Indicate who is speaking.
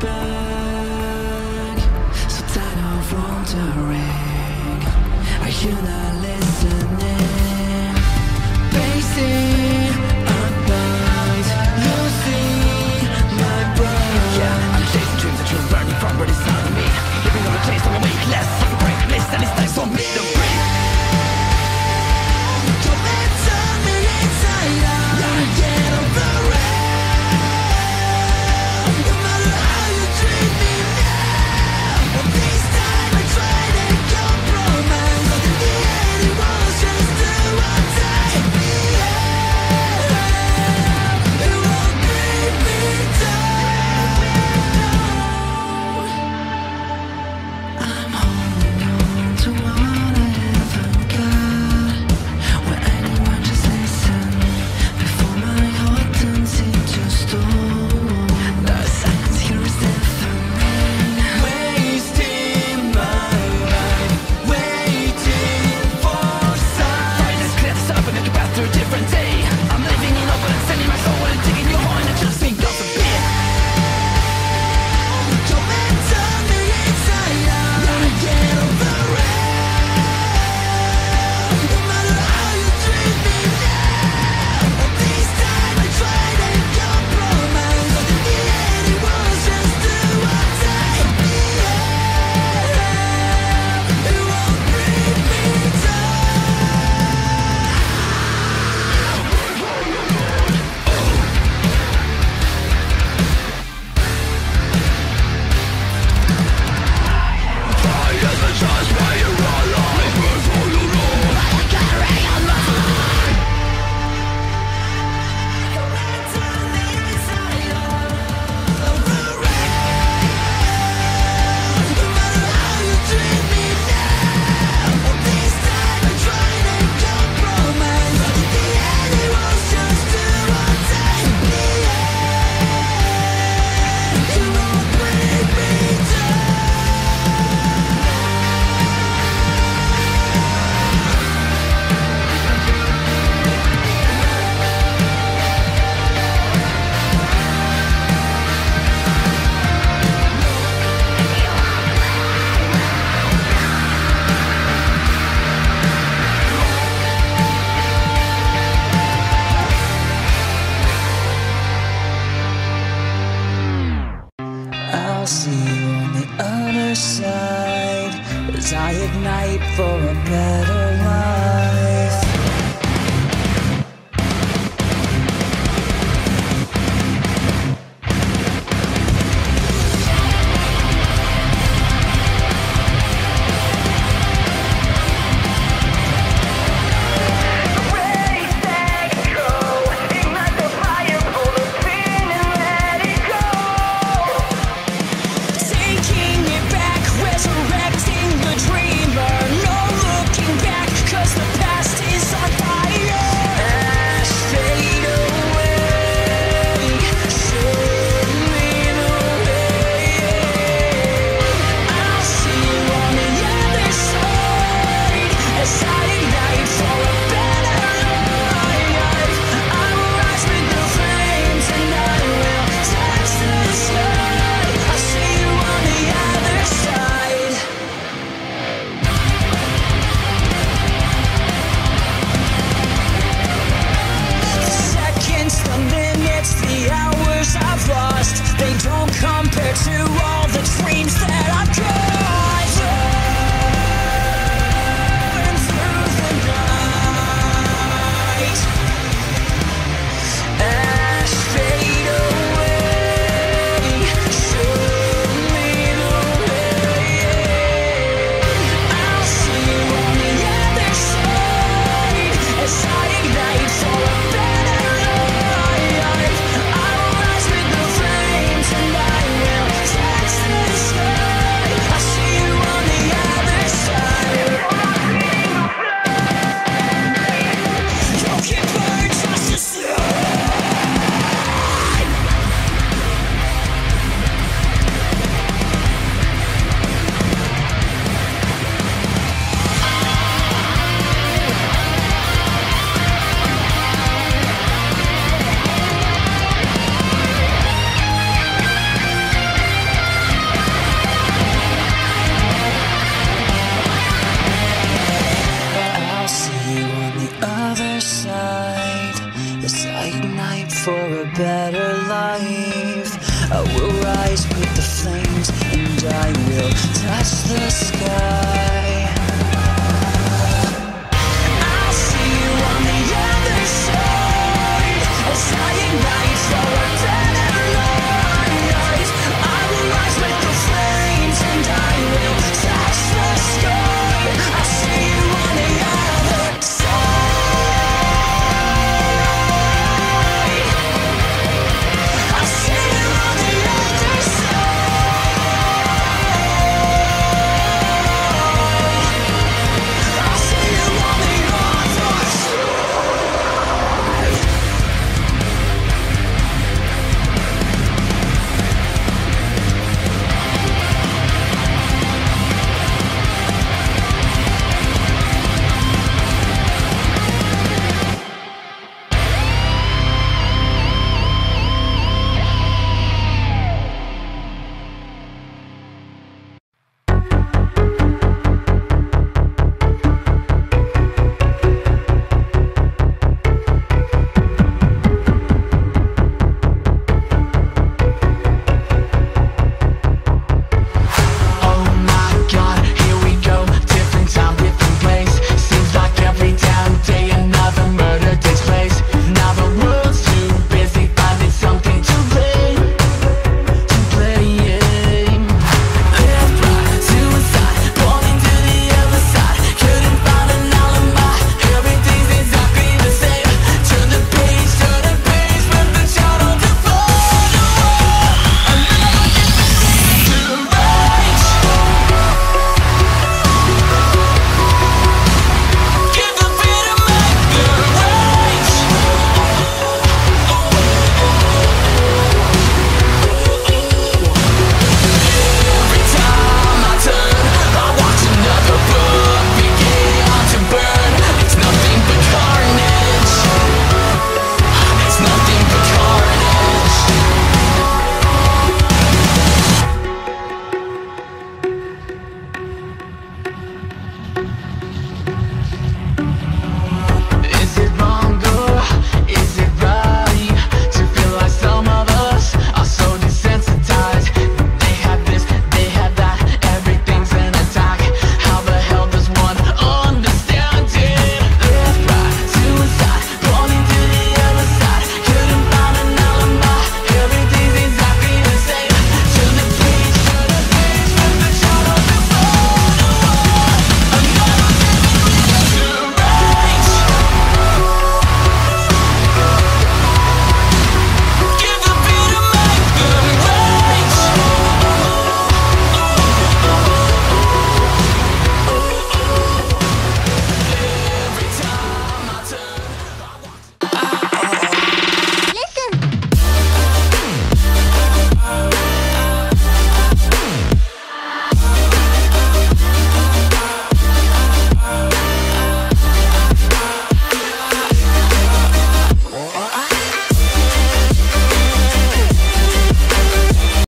Speaker 1: back. So tired of wondering Are you not side as I ignite for a better life. I will touch the sky.